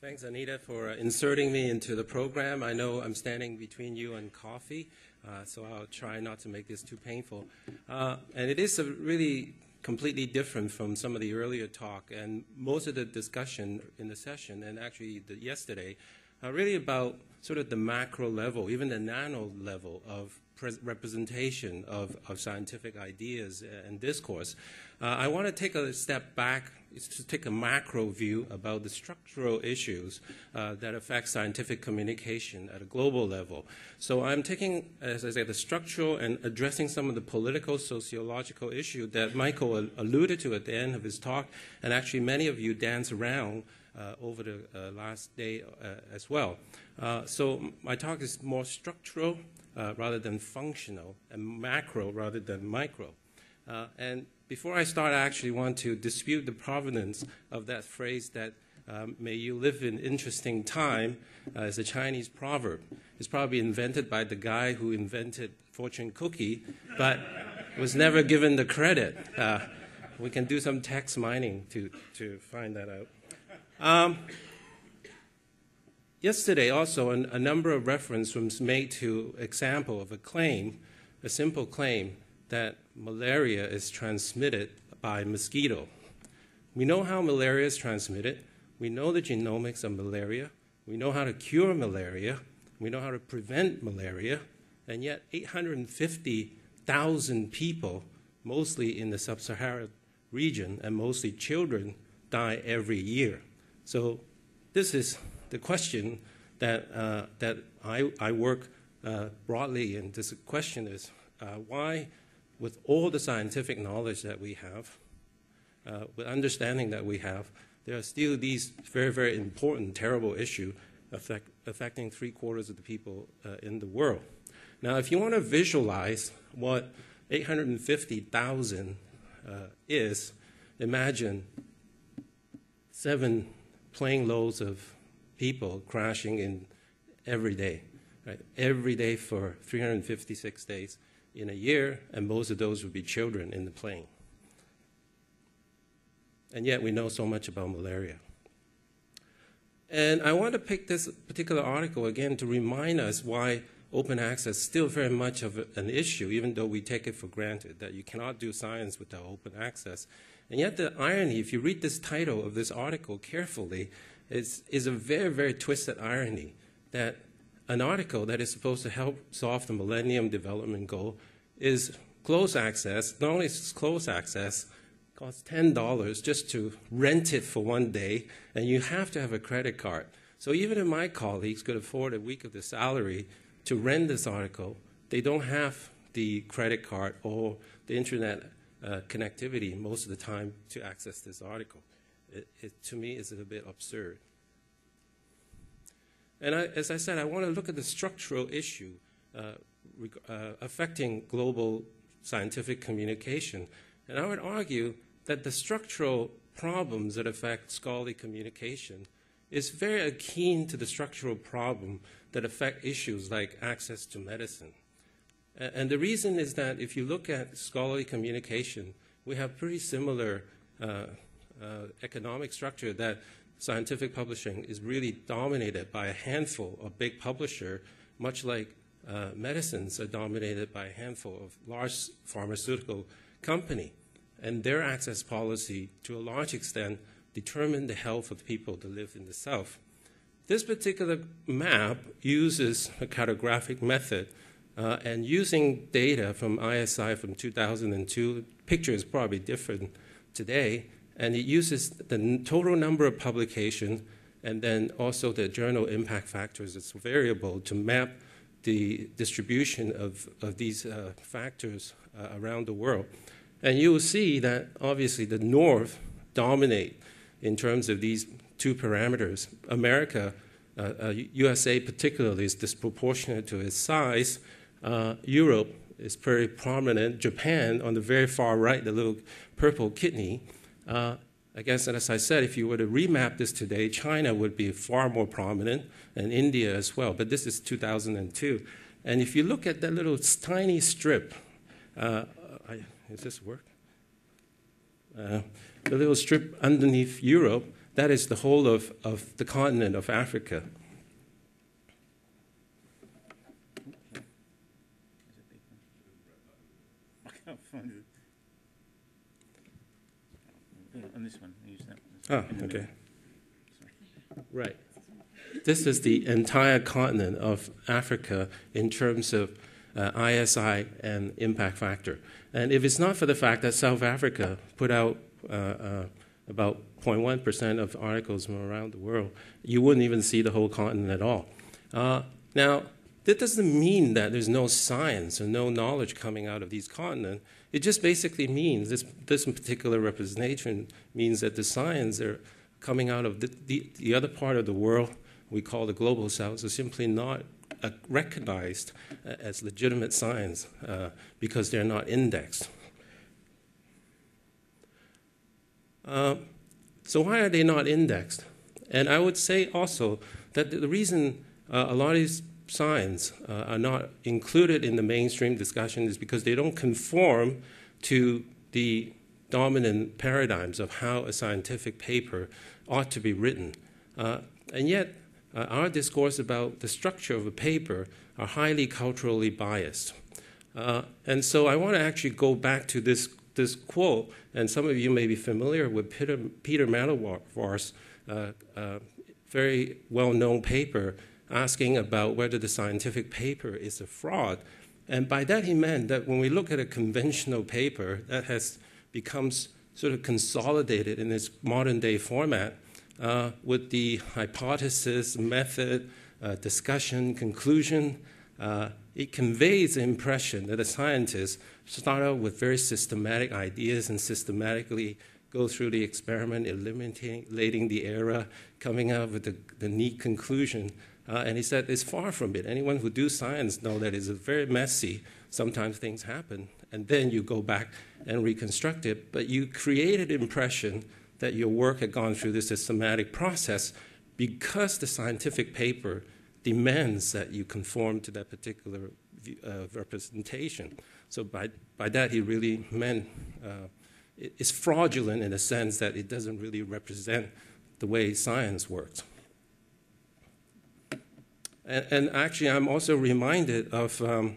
Thanks, Anita, for uh, inserting me into the program. I know I'm standing between you and coffee, uh, so I'll try not to make this too painful. Uh, and it is really completely different from some of the earlier talk, and most of the discussion in the session, and actually the, yesterday, are really about sort of the macro level, even the nano level of representation of, of scientific ideas and discourse. Uh, I want to take a step back to take a macro view about the structural issues uh, that affect scientific communication at a global level. So I'm taking, as I say, the structural and addressing some of the political, sociological issue that Michael alluded to at the end of his talk, and actually many of you dance around uh, over the uh, last day uh, as well. Uh, so my talk is more structural uh, rather than functional, and macro rather than micro. Uh, and before I start, I actually want to dispute the provenance of that phrase that um, may you live in interesting time uh, is a Chinese proverb. It's probably invented by the guy who invented fortune cookie, but was never given the credit. Uh, we can do some text mining to, to find that out. Um, Yesterday, also, an, a number of reference was made to example of a claim, a simple claim, that malaria is transmitted by mosquito. We know how malaria is transmitted. We know the genomics of malaria. We know how to cure malaria. We know how to prevent malaria. And yet, 850,000 people, mostly in the sub Saharan region, and mostly children, die every year. So, this is the question that, uh, that I, I work uh, broadly and this question is uh, why, with all the scientific knowledge that we have, uh, with understanding that we have, there are still these very, very important, terrible issues affect, affecting three quarters of the people uh, in the world. Now, if you want to visualize what 850,000 uh, is, imagine seven plane loads of people crashing in every day, right? Every day for 356 days in a year, and most of those would be children in the plane. And yet we know so much about malaria. And I want to pick this particular article again to remind us why open access is still very much of an issue, even though we take it for granted that you cannot do science without open access. And yet the irony, if you read this title of this article carefully, is, is a very, very twisted irony that an article that is supposed to help solve the Millennium Development Goal is closed access. Not only is it closed access, it costs $10 just to rent it for one day, and you have to have a credit card. So even if my colleagues could afford a week of the salary to rent this article, they don't have the credit card or the internet uh, connectivity most of the time to access this article it, it, to me is a bit absurd. And I, as I said, I want to look at the structural issue uh, uh, affecting global scientific communication. And I would argue that the structural problems that affect scholarly communication is very akin to the structural problem that affect issues like access to medicine. And the reason is that if you look at scholarly communication, we have pretty similar uh, uh, economic structure that scientific publishing is really dominated by a handful of big publisher, much like uh, medicines are dominated by a handful of large pharmaceutical company. And their access policy, to a large extent, determine the health of people that live in the South. This particular map uses a cartographic method uh, and using data from ISI from 2002, picture is probably different today, and it uses the total number of publications and then also the journal impact factors as variable to map the distribution of, of these uh, factors uh, around the world. And you will see that obviously the North dominate in terms of these two parameters. America, uh, USA uh, particularly, is disproportionate to its size. Uh, Europe is very prominent. Japan, on the very far right, the little purple kidney, uh, I guess, as I said, if you were to remap this today, China would be far more prominent, and India as well. But this is 2002. And if you look at that little tiny strip, uh, I, does this work? Uh, the little strip underneath Europe, that is the whole of, of the continent of Africa. I can't find it. On this one, use that one. Ah, okay. Right. This is the entire continent of Africa in terms of uh, ISI and impact factor. And if it's not for the fact that South Africa put out uh, uh, about 0.1% of articles from around the world, you wouldn't even see the whole continent at all. Uh, now, that doesn't mean that there's no science or no knowledge coming out of these continents. It just basically means this, this particular representation means that the science are coming out of the, the, the other part of the world we call the global south are simply not uh, recognized uh, as legitimate science uh, because they're not indexed. Uh, so why are they not indexed? And I would say also that the reason uh, a lot of these signs uh, are not included in the mainstream discussion is because they don't conform to the dominant paradigms of how a scientific paper ought to be written. Uh, and yet, uh, our discourse about the structure of a paper are highly culturally biased. Uh, and so I want to actually go back to this, this quote, and some of you may be familiar with Peter, Peter Medawar's uh, uh, very well known paper asking about whether the scientific paper is a fraud. And by that he meant that when we look at a conventional paper that has becomes sort of consolidated in its modern day format, uh, with the hypothesis, method, uh, discussion, conclusion, uh, it conveys the impression that a scientist start out with very systematic ideas and systematically go through the experiment, eliminating the error, coming out with the, the neat conclusion. Uh, and he said it's far from it. Anyone who do science know that it's very messy. Sometimes things happen, and then you go back and reconstruct it. But you created impression that your work had gone through this systematic process because the scientific paper demands that you conform to that particular uh, representation. So by, by that, he really meant uh, it's fraudulent in the sense that it doesn't really represent the way science works. And, and actually, I'm also reminded of um,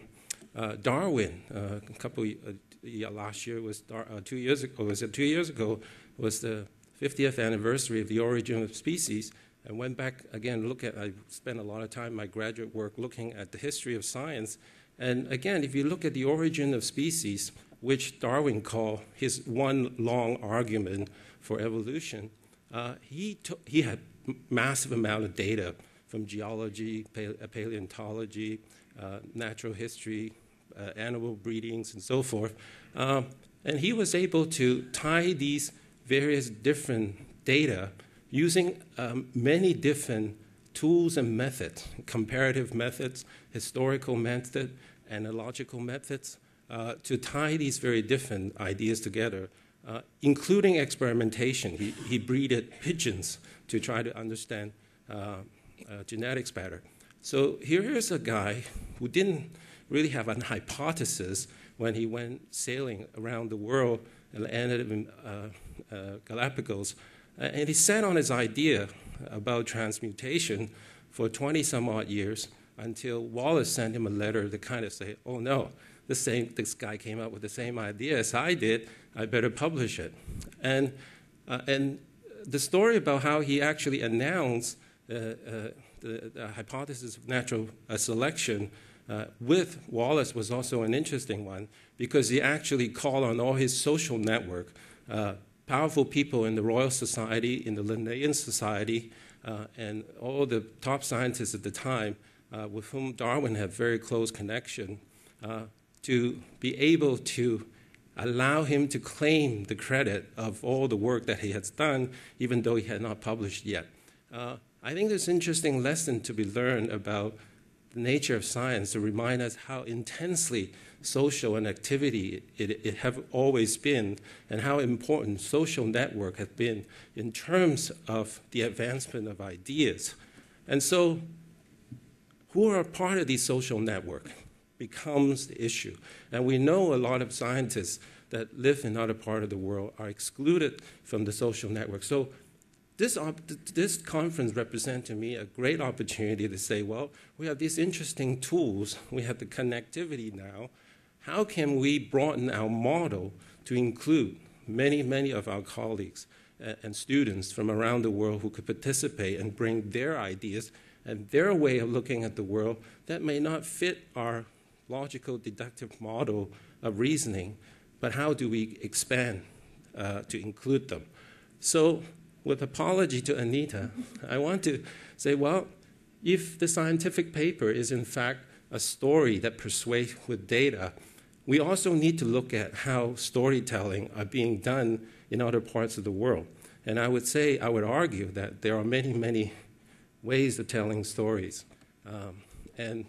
uh, Darwin. Uh, a couple uh, yeah, last year was Dar- uh, two years ago. Was it two years ago? was the 50th anniversary of the origin of species. I went back again, look at, I spent a lot of time my graduate work looking at the history of science. And again, if you look at the origin of species, which Darwin called his one long argument for evolution, uh, he, took, he had massive amount of data from geology, paleontology, uh, natural history, uh, animal breedings, and so forth. Um, and he was able to tie these various different data using um, many different tools and methods, comparative methods, historical methods, and analogical methods, uh, to tie these very different ideas together, uh, including experimentation. He, he breeded pigeons to try to understand uh, uh genetics better. So here is a guy who didn't really have an hypothesis when he went sailing around the world and ended in uh, Galapagos. and he sat on his idea about transmutation for 20 some odd years until Wallace sent him a letter to kind of say, oh no, the same, this guy came up with the same idea as I did, I better publish it. And, uh, and the story about how he actually announced uh, uh, the, the, hypothesis of natural uh, selection uh, with Wallace was also an interesting one because he actually called on all his social network, uh, powerful people in the Royal Society, in the Linnean Society, and all the top scientists at the time with whom Darwin had very close connection, to be able to allow him to claim the credit of all the work that he has done, even though he had not published yet. Uh, I think there's an interesting lesson to be learned about the nature of science to remind us how intensely social and activity it, it have always been and how important social network has been in terms of the advancement of ideas. And so who are part of these social network becomes the issue. And we know a lot of scientists that live in other part of the world are excluded from the social network. So this, this conference represents to me a great opportunity to say, well, we have these interesting tools, we have the connectivity now. How can we broaden our model to include many, many of our colleagues and students from around the world who could participate and bring their ideas and their way of looking at the world that may not fit our logical deductive model of reasoning, but how do we expand uh, to include them? So, with apology to Anita, I want to say, well, if the scientific paper is in fact a story that persuades with data, we also need to look at how storytelling are being done in other parts of the world. And I would say, I would argue that there are many, many ways of telling stories. Um, and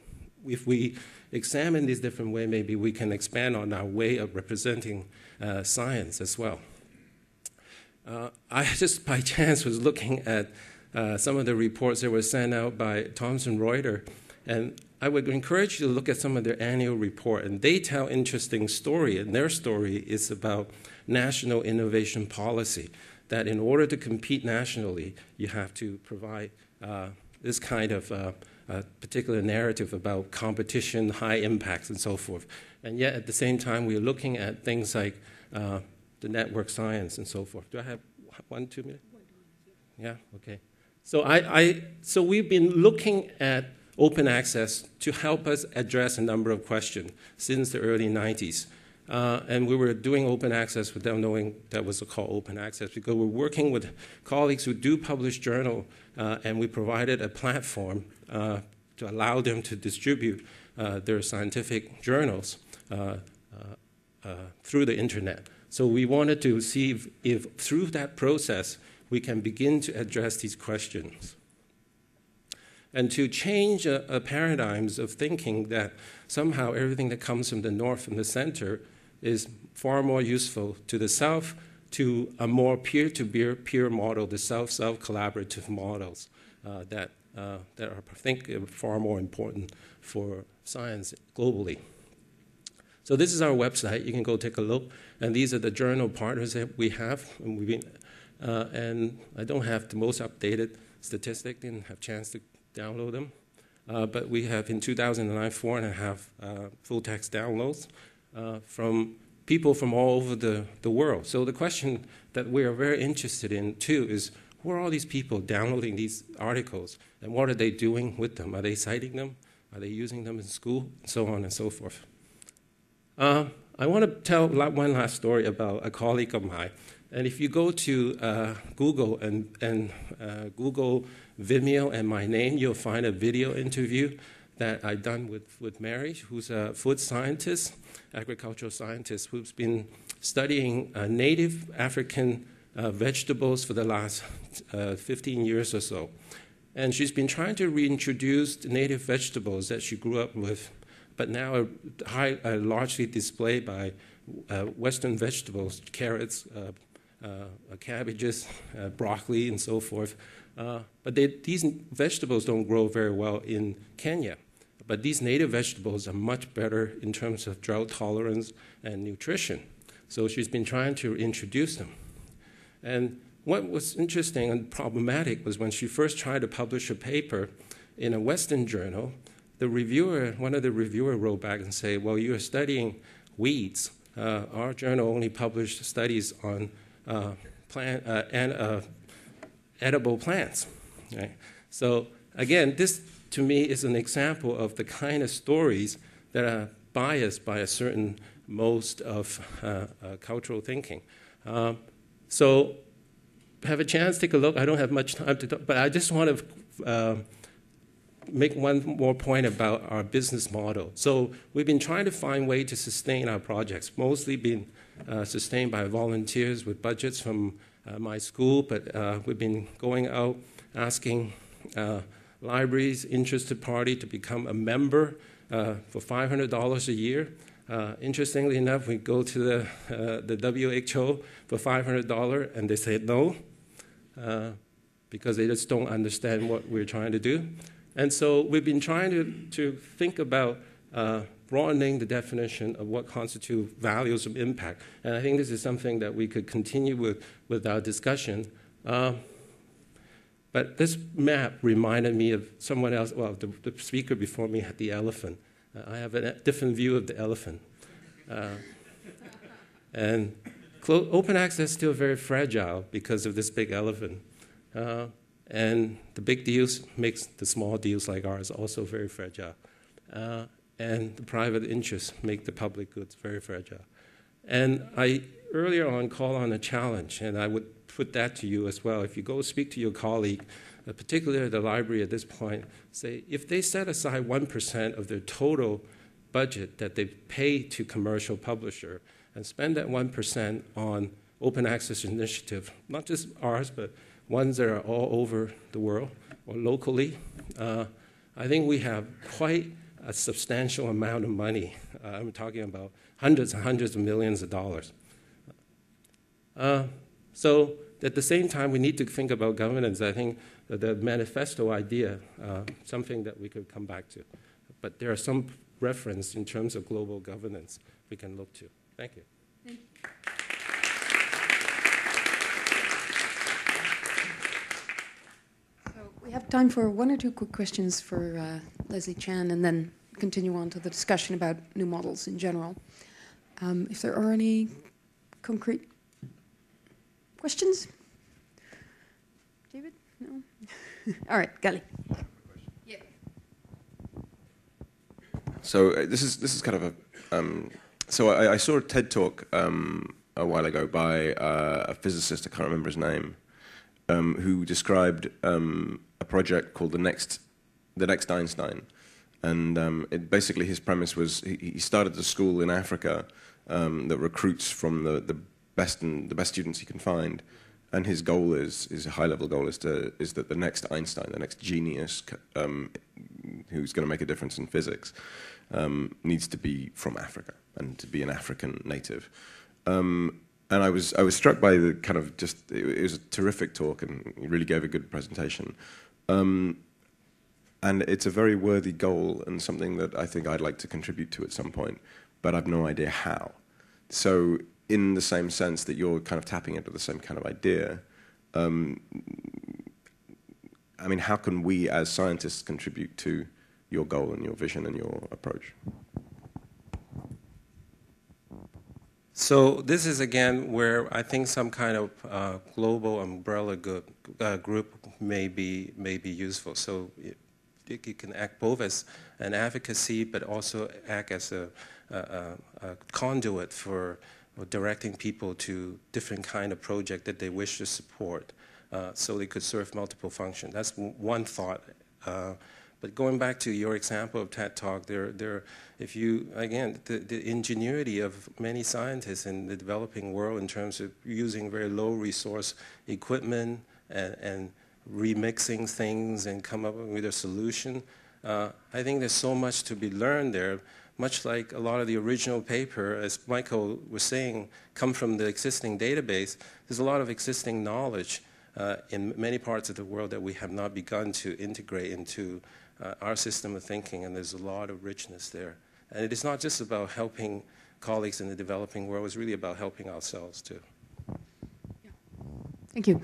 if we examine these different ways, maybe we can expand on our way of representing uh, science as well. Uh, I just by chance was looking at uh, some of the reports that were sent out by Thomson Reuters, and I would encourage you to look at some of their annual report, and they tell interesting story, and their story is about national innovation policy. That in order to compete nationally, you have to provide uh, this kind of uh, particular narrative about competition, high impacts, and so forth. And yet, at the same time, we're looking at things like uh, the network science and so forth. Do I have one, two minutes? Yeah, okay. So, I, I, so we've been looking at open access to help us address a number of questions since the early 90s. Uh, and we were doing open access without knowing that was called open access because we're working with colleagues who do publish journal, uh, and we provided a platform uh, to allow them to distribute uh, their scientific journals uh, uh, through the internet. So we wanted to see if, if through that process we can begin to address these questions and to change uh, uh, paradigms of thinking that somehow everything that comes from the north and the center is far more useful to the south to a more peer-to-peer peer model, the south-south collaborative models uh, that, uh, that are, I think, are far more important for science globally. So this is our website. You can go take a look. And these are the journal partners that we have. And, we've been, uh, and I don't have the most updated statistic, didn't have a chance to download them. Uh, but we have in 2009 four and a half uh, full text downloads uh, from people from all over the, the world. So the question that we are very interested in too is who are all these people downloading these articles and what are they doing with them? Are they citing them? Are they using them in school? And so on and so forth. Uh, I want to tell one last story about a colleague of mine. And if you go to uh, Google and, and uh, Google Vimeo and my name, you'll find a video interview that I've done with, with Mary, who's a food scientist, agricultural scientist, who's been studying uh, native African uh, vegetables for the last uh, 15 years or so. And she's been trying to reintroduce native vegetables that she grew up with but now are, high, are largely displayed by uh, Western vegetables, carrots, uh, uh, cabbages, uh, broccoli, and so forth. Uh, but they, these vegetables don't grow very well in Kenya. But these native vegetables are much better in terms of drought tolerance and nutrition. So she's been trying to introduce them. And what was interesting and problematic was when she first tried to publish a paper in a Western journal, the reviewer, one of the reviewer wrote back and said, well, you're studying weeds. Uh, our journal only published studies on uh, plant, uh, and, uh, edible plants. Right? So again, this to me is an example of the kind of stories that are biased by a certain most of uh, uh, cultural thinking. Um, so have a chance, take a look. I don't have much time to talk, but I just want to make one more point about our business model. So we've been trying to find ways to sustain our projects, mostly been uh, sustained by volunteers with budgets from uh, my school, but uh, we've been going out asking uh, libraries, interested party to become a member uh, for $500 a year. Uh, interestingly enough, we go to the, the WHO for $500 and they say no because they just don't understand what we're trying to do. And so we've been trying to, to think about uh, broadening the definition of what constitute values of impact. And I think this is something that we could continue with, with our discussion. But this map reminded me of someone else. Well, the, the speaker before me had the elephant. Uh, I have a different view of the elephant. Uh, and clo- open access is still very fragile because of this big elephant. Uh, and the big deals makes the small deals like ours also very fragile. Uh, and the private interests make the public goods very fragile. And I earlier on called on a challenge, and I would put that to you as well. If you go speak to your colleague, uh, particularly at the library at this point, say if they set aside 1% of their total budget that they pay to commercial publisher and spend that 1% on open access initiative, not just ours, but ones that are all over the world or locally, uh, I think we have quite a substantial amount of money. Uh, I'm talking about hundreds and hundreds of millions of dollars. Uh, so at the same time, we need to think about governance. I think the manifesto idea, uh, something that we could come back to. But there are some reference in terms of global governance we can look to. Thank you. Thank you. we have time for one or two quick questions for uh, Leslie Chan and then continue on to the discussion about new models in general. Um, if there are any concrete questions? David? No? All right, Gali. Yeah. So uh, this is this is kind of a um, so I, I, saw a TED talk um, a while ago by uh, a physicist I can't remember his name um, who described um, a project called the next the next Einstein and um, it, basically his premise was he, he started a school in Africa um, that recruits from the, the best and the best students he can find. And his goal is, his high level goal is, to, is that the next Einstein, the next genius um, who's going to make a difference in physics, um, needs to be from Africa and to be an African native. Um, and I was, I was struck by the kind of just, it, it was a terrific talk and he really gave a good presentation. Um, and it's a very worthy goal and something that I think I'd like to contribute to at some point, but I've no idea how. So, in the same sense that you're kind of tapping into the same kind of idea, um, I mean, how can we as scientists contribute to your goal and your vision and your approach? So this is again where I think some kind of uh, global umbrella group, uh, group may be may be useful. So it can act both as an advocacy, but also act as a, a, a conduit for directing people to different kind of project that they wish to support, uh, so they could serve multiple functions. That's one thought. Uh, but going back to your example of TED Talk, there, there, if you again, the, the ingenuity of many scientists in the developing world in terms of using very low resource equipment and, and remixing things and come up with a solution. Uh, I think there's so much to be learned there, much like a lot of the original paper, as Michael was saying, come from the existing database. There's a lot of existing knowledge uh, in many parts of the world that we have not begun to integrate into uh, our system of thinking, and there's a lot of richness there. And it is not just about helping colleagues in the developing world, it's really about helping ourselves too. Thank you.